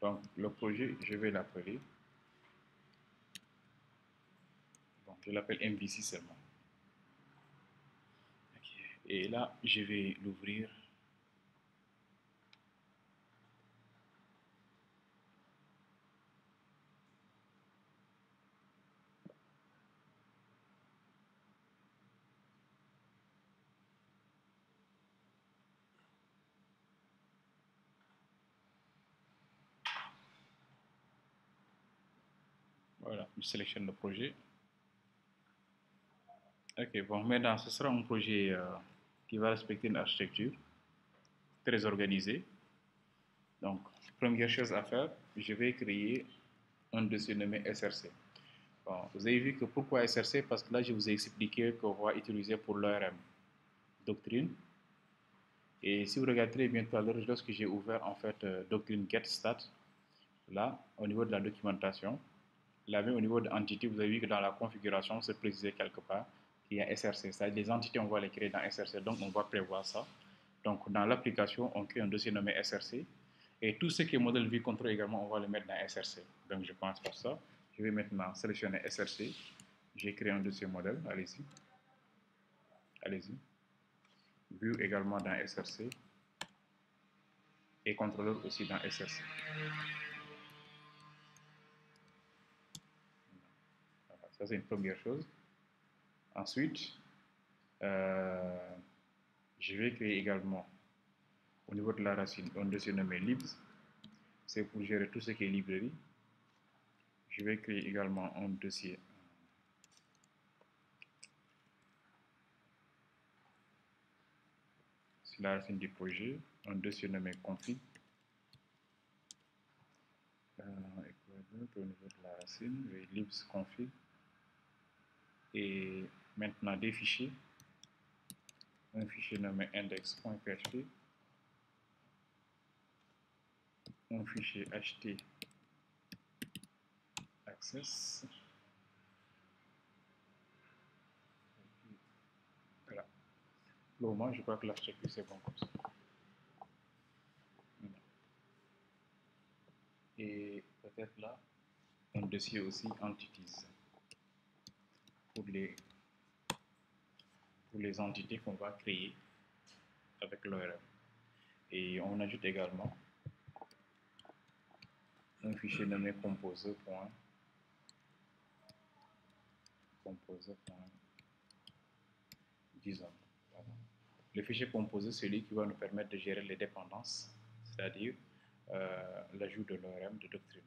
Donc, le projet, je vais l'appeler. Bon, je l'appelle MVC seulement. Et là, je vais l'ouvrir Voilà, je sélectionne le projet. Ok, bon, maintenant, ce sera un projet euh, qui va respecter une architecture très organisée. Donc, première chose à faire, je vais créer un dossier nommé SRC. Bon, vous avez vu que pourquoi SRC Parce que là, je vous ai expliqué qu'on va utiliser pour l'ORM doctrine. Et si vous regardez bien tout à l'heure, lorsque j'ai ouvert en fait euh, doctrine get stat, là, au niveau de la documentation, là même au niveau de l'entité, vous avez vu que dans la configuration, c'est précisé quelque part qu'il y a SRC. C'est-à-dire les entités, on va les créer dans SRC, donc on va prévoir ça. Donc dans l'application, on crée un dossier nommé SRC. Et tout ce qui est modèle vue contrôle également, on va le mettre dans SRC. Donc je pense par ça. Je vais maintenant sélectionner SRC. J'ai créé un dossier modèle, allez-y. Allez-y. Vue également dans SRC. Et contrôleur aussi dans SRC. Ça, c'est une première chose. Ensuite, euh, je vais créer également au niveau de la racine un dossier nommé libs. C'est pour gérer tout ce qui est librairie. Je vais créer également un dossier sur la racine du projet, un dossier nommé config. Euh, au niveau de la racine, libs config et maintenant des fichiers. Un fichier nommé index.php un fichier ht access. Voilà. Pour le moment je crois que l'architecture c'est bon comme ça. Et peut-être là un dossier aussi entities pour les, pour les entités qu'on va créer avec l'ORM. Et on ajoute également un fichier nommé composer. disons. Le fichier composé, c'est qui va nous permettre de gérer les dépendances, c'est-à-dire euh, l'ajout de l'ORM de doctrine.